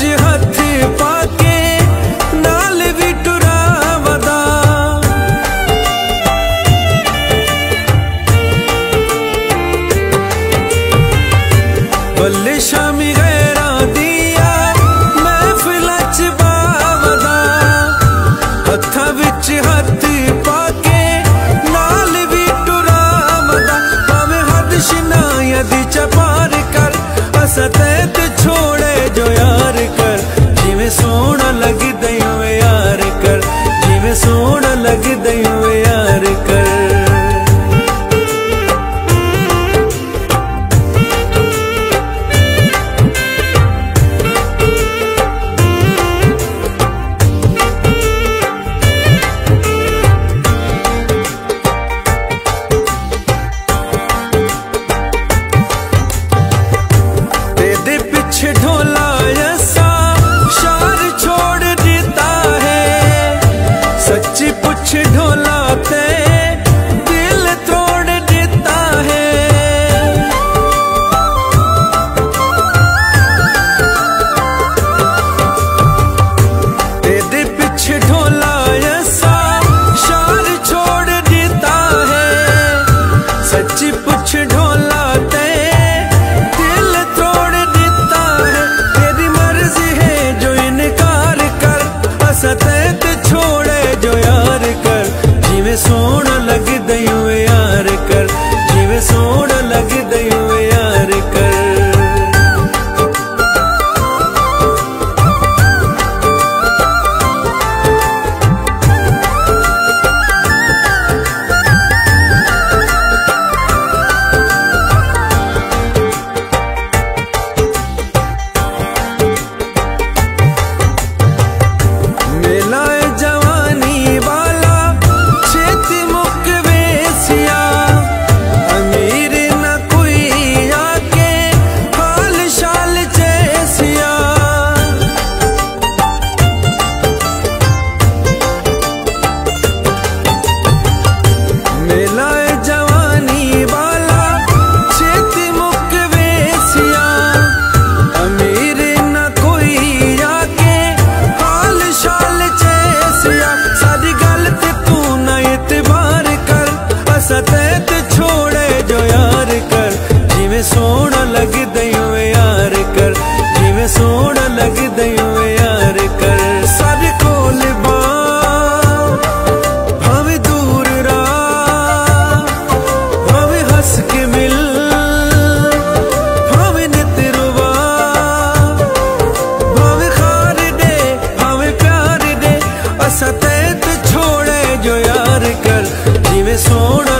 ਵਿੱਚ ਹੱਥ ਪਾ ਕੇ ਨਾਲ ਵੀ ਟੁਰਾਵਦਾ ਬੱਲੇ ਸ਼ਾਮੀ ਗੈਰਾਂ ਦੀਆ ਮਹਿਫਿਲ ਚ ਬਾਵਦਾ ਹੱਥਾਂ ਵਿੱਚ ਹੱਥ ਪਾ ਕੇ ਨਾਲ ਵੀ ਟੁਰਾਵਦਾ ਭਾਵੇਂ ਹੱਦ ਸ਼ਨਾਇਆ ਦੀ ਚਪਾਰ ਕਰ ਅਸਤੇ सतत सोण लॻंदे यार कर सर कोल दूर रा हंस के मिल भावे नित रुवा खार दे प्यार दे असां छोड़े जो यार कर जिवे सोना